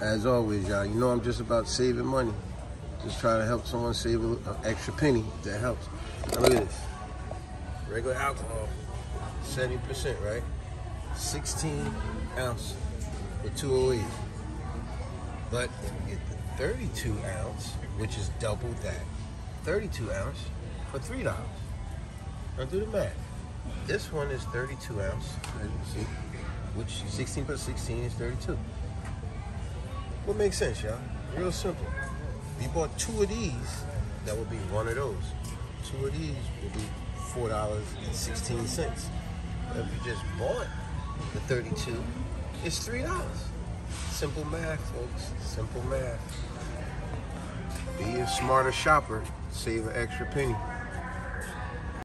As always, y'all, you know I'm just about saving money. Just trying to help someone save an extra penny. That helps. Now look at this. Regular alcohol, 70%, right? 16 ounce with 208. But if you get the 32 ounce, which is double that, 32 ounce for $3. Now do the math. This one is 32 ounce, as you see, which 16 plus 16 is 32. What makes sense, y'all? Real simple. If you bought two of these, that would be one of those. Two of these would be four dollars and sixteen cents. If you just bought the 32, it's three dollars. Simple math, folks. Simple math. Be a smarter shopper. Save an extra penny.